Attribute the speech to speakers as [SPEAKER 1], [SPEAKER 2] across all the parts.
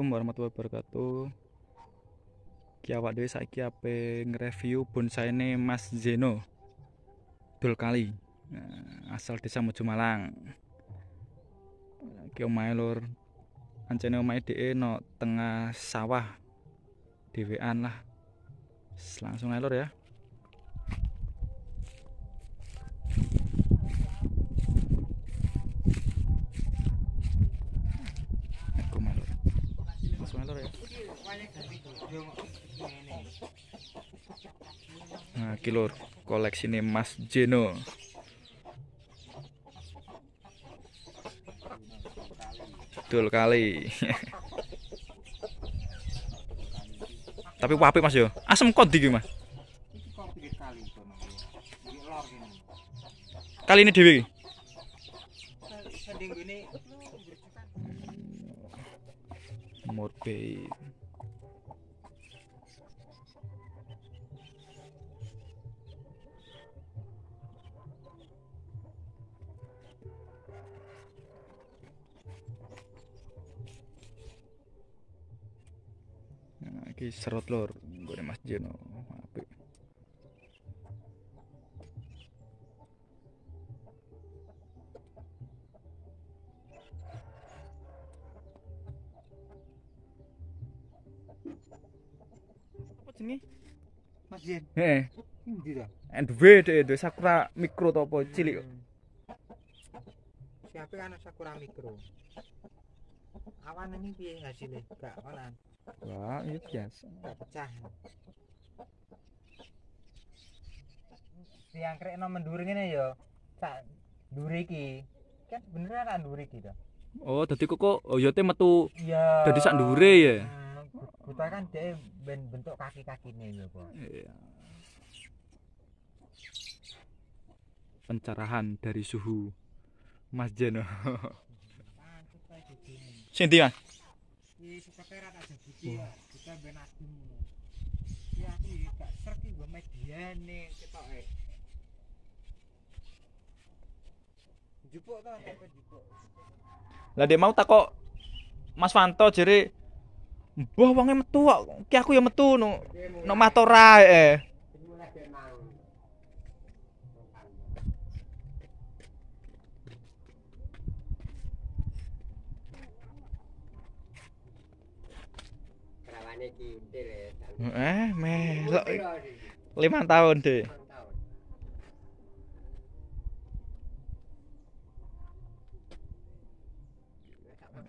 [SPEAKER 1] Assalamualaikum warahmatullahi wabarakatuh. Ki awak dhewe saiki ape nge-review bonsaine Mas Zeno. Dul kali. Nah, asal desa Mojo Malang. Ki omahe lur. Ancene omahe dhek no tengah sawah. Dewean lah. Langsung ae lur ya. Lur ya. Nah, iki lur, koleksine Mas Jeno. Betul kali. Tapi apik Mas yo. Asem kok ndi iki, Mas?
[SPEAKER 2] Kali
[SPEAKER 1] ini dhewe Morbid. Nah, iki serot lor, gue Mas Jeno. Jenenge?
[SPEAKER 2] Mas Jen,
[SPEAKER 1] Heeh.
[SPEAKER 2] endi to?
[SPEAKER 1] Duwe dhek duwe sakura mikro to apa cilik.
[SPEAKER 2] Siapa kan sakura mikro. Awan ini piye hasilnya? Gak olan,
[SPEAKER 1] Wah, iya biasa.
[SPEAKER 2] gak pecah. Tiang krek no mendur ngene ya. Sak ndure iki. Kan beneran ndure iki to.
[SPEAKER 1] Oh, dadi kok oyote metu
[SPEAKER 2] Iya.
[SPEAKER 1] Dadi sak ndure ya?
[SPEAKER 2] Kita kan dia ben bentuk kaki-kakine ya, Pak.
[SPEAKER 1] Iya. Pencerahan dari suhu Mas Jeno. Mas?
[SPEAKER 2] Sekretariat ada bukti ya. Kita ben adem. Aku gak. Jupuk jupuk.
[SPEAKER 1] Lah dia mau takok Mas Fanto jere Mbah wonge metu kok. Ki aku ya metu no. No matora eh.
[SPEAKER 3] Ya.
[SPEAKER 1] Eh, melok. Lima tahun deh.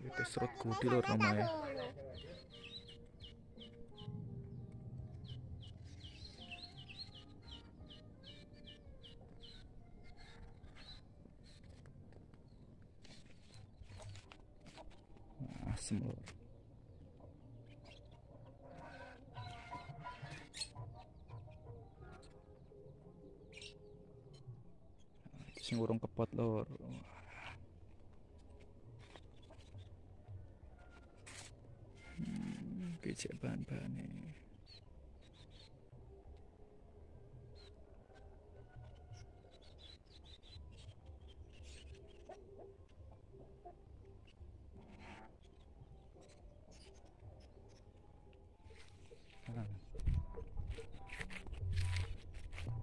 [SPEAKER 1] Itu serut gudi lho namanya. Lho. Sing kepot lho. Hmm, Kecek bahan-bahane.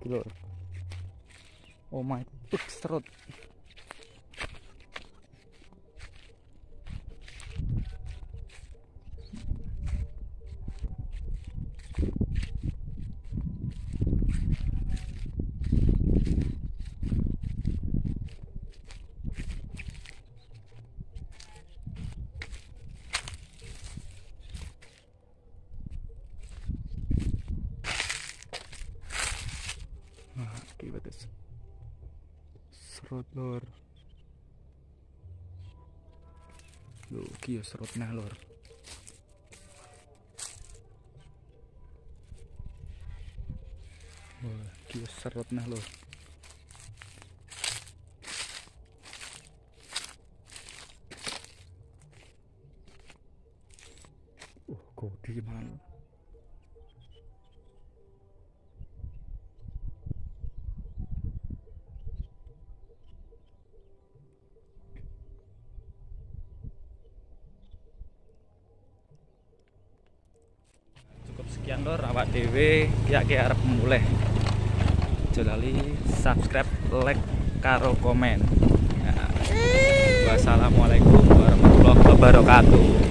[SPEAKER 1] Kilo. Oh my, uh, serut. Serut lor. Iki ya serut nah lor. Wah, serut nah lor. Uh, gede man. Sekian lor awak dhewe kiyak arep mulai aja lali subscribe like karo komen. Nah, wassalamualaikum warahmatullahi wabarakatuh